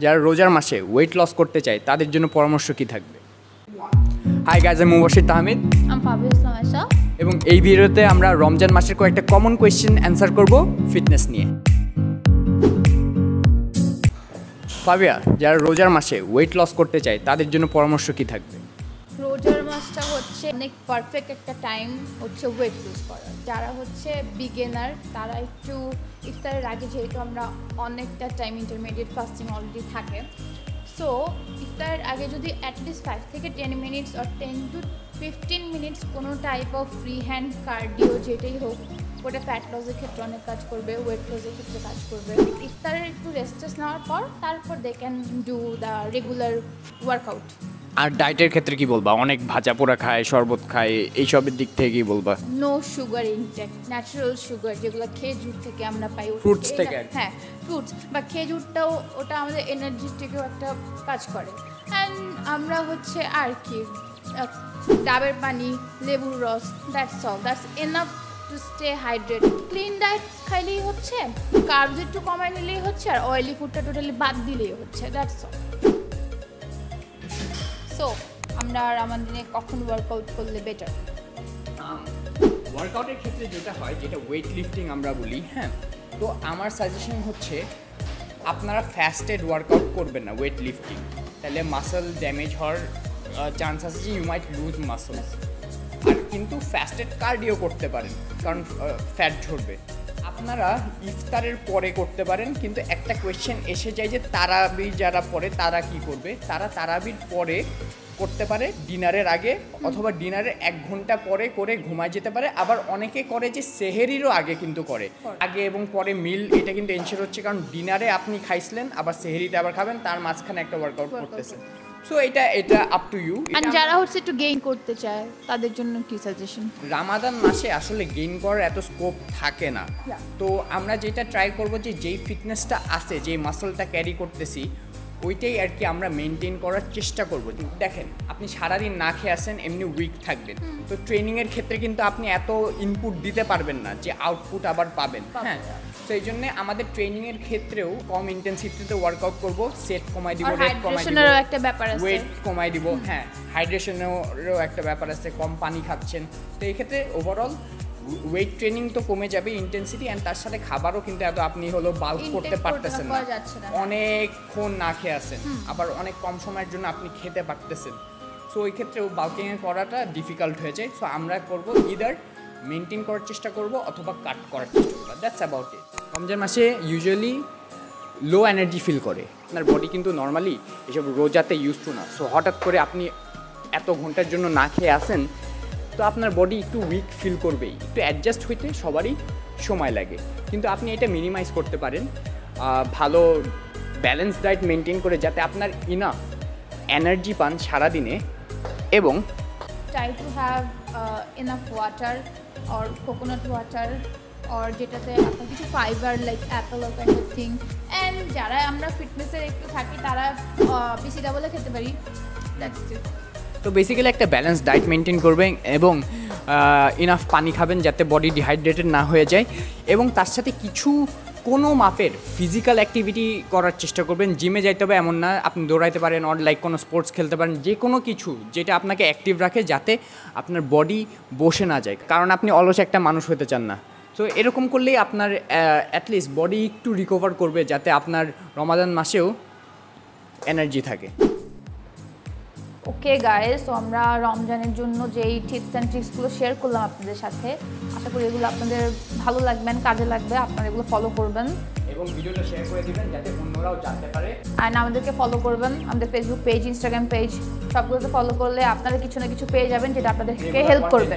যারা রোজার মাসে ওয়েট লস করতে চায় তাদের জন্য পরামর্শ কি থাকবে? হাই গাইজ আমি মুবশির তাহমিদ এবং এই ভিডিওতে আমরা রমজান মাসের কয়েকটা কমন কোয়েশ্চেন অ্যান্সার করব ফিটনেস নিয়ে। পাবিয়া যারা রোজার মাসে ওয়েট লস করতে চায় তাদের জন্য পরামর্শ কি থাকবে? মাসটা হচ্ছে অনেক পারফেক্ট একটা টাইম হচ্ছে ওয়েট লুজ করার। যারা হচ্ছে বিগেনার তারা একটু ইফতারের আগে যেহেতু আমরা অনেকটা টাইম ইন্টারমিডিয়েট ফাস্টিং অলরেডি থাকে সো ইফতারের আগে যদি অ্যাটলিস্ট ফাইভ থেকে টেন মিনিটস আর টেন টু ফিফটিন মিনিটস কোনো type of free hand cardio যেটাই হোক, ওটা ফ্যাট লসের ক্ষেত্রে অনেক কাজ করবে ওয়েট লসের ক্ষেত্রে কাজ করবে। ইফতারের একটু রেস্টেস নেওয়ার পর তারপর they can do the regular workout আর ডায়েটের ক্ষেত্রে কি বলবা? অনেক ভাজা পোড়া খায় শরবত খায় এইসবের দিক থেকে কি বলবা? No sugar intake natural sugar যেগুলো খেজুর থেকে আমরা পাই Fruits থেকে হ্যাঁ ফ্রুটস বা খেজুরটাও ওটা আমাদের এনার্জি থেকেও একটা কাজ করে। অ্যান্ড আমরা হচ্ছে আর কি ডাবের পানি লেবুর রস that's all that's enough to stay hydrate clean diet খাইলেই হচ্ছে কার্বস একটু কমাই নিলেই হচ্ছে আর অয়েলি ফুডটা টোটালি বাদ দিলেই হচ্ছে দ্যাটস অল সো আমরা আর আমাদের দিনে কখন ওয়ার্কআউট করলে বেটার ওয়ার্কআউটের ক্ষেত্রে যেটা হয়, যেটা ওয়েট লিফটিং আমরা বলি হ্যাঁ তো আমার সাজেশন হচ্ছে, আপনারা ফাস্টেড ওয়ার্কআউট করবেন না ওয়েট লিফটিং তাহলে মাসল ড্যামেজ হওয়ার চান্স আছে যে ইউ মাইট লুজ মাসল আর কিন্তু ফাস্টেড কার্ডিও করতে পারেন, কারণ ফ্যাট ঝরবে। আপনারা ইফতারের পরে করতে পারেন কিন্তু একটা কোয়েশ্চেন এসে যায় যে তারাবি যারা পড়ে তারা কি করবে? তারা তারাবির পরে করতে পারে ডিনারের আগে অথবা ডিনারের এক ঘণ্টা পরে করে ঘুমায় যেতে পারে। আবার অনেকে করে যে সেহেরিরও আগে কিন্তু করে। আগে এবং পরে মিল এটা কিন্তু এনশিওর হচ্ছে কারণ ডিনারে আপনি খাইছিলেন আবার সেহেরিতে আবার খাবেন তার মাঝখানে একটা ওয়ার্কআউট করতেছে সো এটা এটা আপ টু ইউ আর যারা হচ্ছে একটু গেইন করতে চায় তাদের জন্য কি সাজেশন রামাদান মাসে আসলে গেইন করার এত স্কোপ থাকে না। তো আমরা যেটা ট্রাই করব যে যেই ফিটনেসটা আছে যেই মাসলটা ক্যারি করতেছি ওইটাই আর কি আমরা মেনটেন করার চেষ্টা করব। দেখেন আপনি সারাদিন না খেয়ে আসেন এমনি উইক থাকবেন। তো ট্রেনিংয়ের ক্ষেত্রে কিন্তু আপনি এত ইনপুট দিতে পারবেন না যে আউটপুট আবার পাবেন। হ্যাঁ? তো এই জন্য আমাদের ট্রেনিংয়ের ক্ষেত্রেও কম ইন্টেন্সিটিতে ওয়ার্কআউট করব সেট কমাই দিব রেট কমাই দিব একটা ব্যাপার আছে। ওয়েট কমাই দিব হ্যাঁ হাইড্রেশনেরও একটা ব্যাপার আছে কম পানি খাচ্ছেন। তো এই ক্ষেত্রে ওভারঅল ওয়েট ট্রেনিং তো কমে যাবে ইন্টেন্সিটি অ্যান্ড তার সাথে খাবারও কিন্তু এত আপনি হলো বাল্ক করতে পারতেছেন না। অনেকক্ষণ না খেয়ে আছেন আবার অনেক কম সময়ের জন্য আপনি খেতে পারতেছেন। সো ওই ক্ষেত্রে বাল্কিং করাটা ডিফিকাল্ট হয়ে যায়। সো আমরা করব ইদার মেনটেন করার চেষ্টা করব অথবা কাট করার চেষ্টা করব। দ্যাটস অ্যাবাউট ইট রমজান মাসে ইউজুয়ালি লো এনার্জি ফিল করে। আপনার বডি কিন্তু নর্মালি এসব রোজাতে ইউজ টু না। সো হঠাৎ করে আপনি এত ঘণ্টার জন্য না খেয়ে আসেন তো আপনার বডি একটু উইক ফিল করবেই। একটু অ্যাডজাস্ট হইতে সবারই সময় লাগে। কিন্তু আপনি এটা মিনিমাইজ করতে পারেন। ভালো ব্যালেন্স ডায়েট মেনটেন করে যাতে আপনার ইনাফ এনার্জি পান সারাদিনে এবং to have uh, enough water or coconut water or যেটাতে আপনার কিছু fibre like apple or kind thing and যারা আমরা ফিটনেসের একটু থাকি তারা বেশি ডাবলে খেতে পারি। দ্যাটস ইট তো বেসিক্যালি একটা ব্যালেন্স ডায়েট মেনটেন করবেন এবং ইনাফ পানি খাবেন যাতে বডি ডিহাইড্রেটেড না হয়ে যায় এবং তার সাথে কিছু কোনো মাপের ফিজিক্যাল অ্যাক্টিভিটি করার চেষ্টা করবেন। জিমে যাইতে হবে এমন না, আপনি দৌড়াইতে পারেন অর লাইক কোনো স্পোর্টস খেলতে পারেন যে কোনো কিছু যেটা আপনাকে অ্যাক্টিভ রাখে যাতে আপনার বডি বসে না যায়। কারণ আপনি অলস একটা মানুষ হতে চান না। তো এরকম করলেই আপনার অ্যাটলিস্ট বডি একটু রিকভার করবে যাতে আপনার রমাদান মাসেও এনার্জি থাকে। ওকে গায়ে সো আমরা রমজানের জন্য যেই টিপস অ্যান্ড ট্রিক্সগুলো শেয়ার করলাম আপনাদের সাথে আশা করি এগুলো আপনাদের ভালো লাগবে কাজে লাগবে আপনারা এগুলো ফলো করবেন। এবং ভিডিওটা শেয়ার করে দিবেন যাতে অন্যরাও জানতে পারে। অ্যান্ড আমাদেরকে ফলো করবেন আমাদের ফেসবুক পেজ ইনস্টাগ্রাম পেজ সবগুলোতে ফলো করলে আপনারা কিছু না কিছু পেয়ে যাবেন যেটা আপনাদেরকে হেল্প করবে.